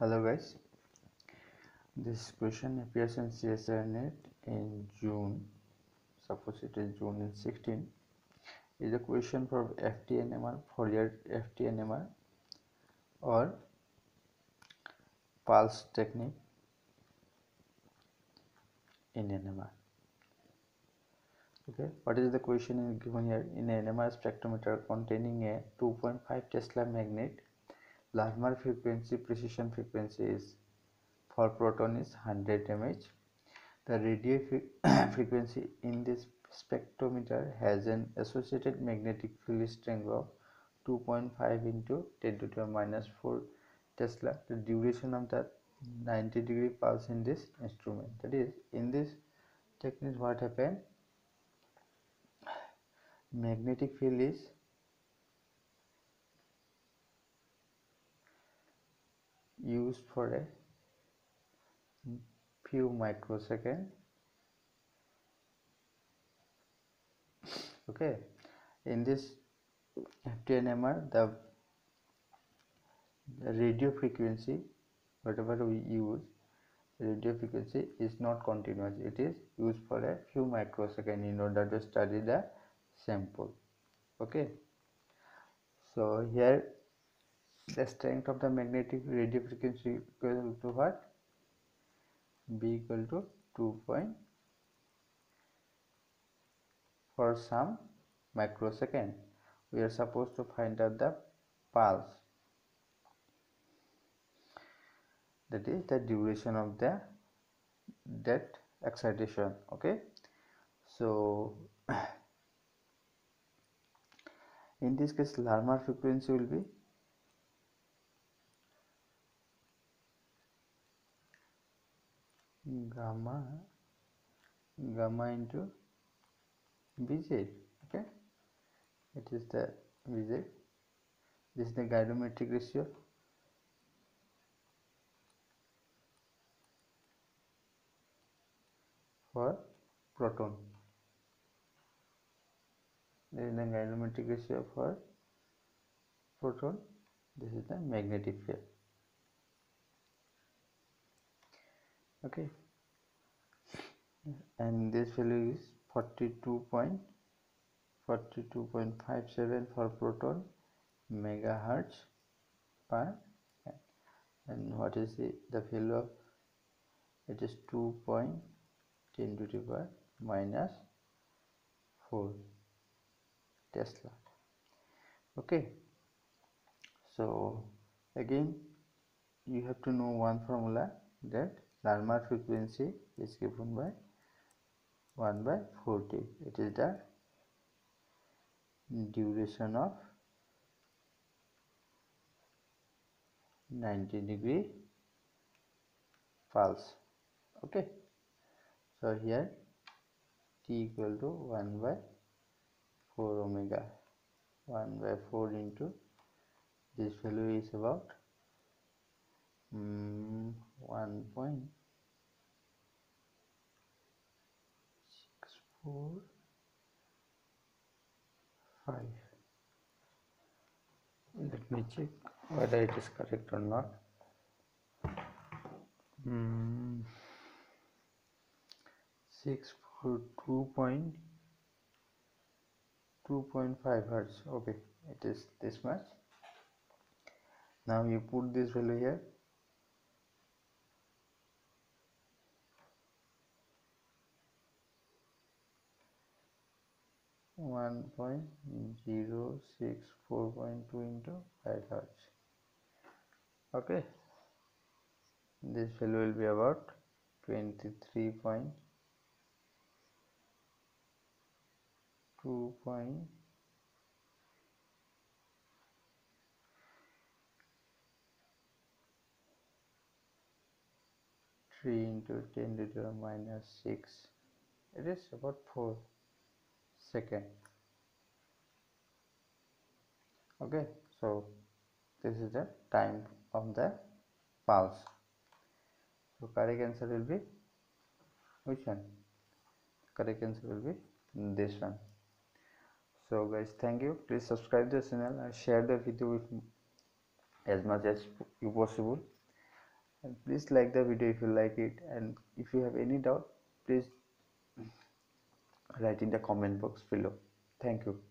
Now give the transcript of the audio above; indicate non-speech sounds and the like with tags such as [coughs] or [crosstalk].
hello guys. This question appears in CSIRNet in June. Suppose it is June in 16 is a question for FTNMR Fourier FTNMR or pulse technique in NMR okay what is the question is given here? In NMR spectrometer containing a 2.5 Tesla magnet Larmor frequency precession frequency is for proton is 100 mH. The radio [clears throat] frequency in this spectrometer has an associated magnetic field strength of 2.5 into 10 to the minus 4 Tesla. The duration of that 90 degree pulse in this instrument. That is, in this technique, what happened? Magnetic field is used for a few microsecond okay. In this FTNMR the, radio frequency whatever we use radio frequency is not continuous. It is used for a few microsecond in order to study the sample. Okay. So here the strength of the magnetic radio frequency equal to what b equal to 2 point for some microsecond. We are supposed to find out the pulse. That is the duration of the that excitation okay? So [coughs] in this case Larmor frequency will be gamma gamma into bj okay? It is the bj this is the gyromagnetic ratio. For proton. This is the gyromagnetic ratio for proton. This is the magnetic field. Okay and this value is 42.42.57 for proton megahertz per and what is the, the value of it is 2.10 to the power minus 4 tesla. Okay. So again you have to know one formula that Larmor frequency is given by 1 by 40 it is the duration of 90 degree pulse okay so here t equal to 1 by 4 omega 1 by 4 into this value is about um, 1.64 5 let me check whether it is correct or not. Um, 642 2.5 hertz. Okay it is this much. Now you put this value here 1.064.2 into 5 hertz. Okay. This value will be about 23 point 2 point Three into ten to the minus six. It is about four second okay so this is the time of the pulse. So correct answer will be which one? Correct answer will be this one. So guys thank you. Please subscribe the channel and share the video with as much as you possible. And please like the video if you like it. And if you have any doubt please write in the comment box below. Thank you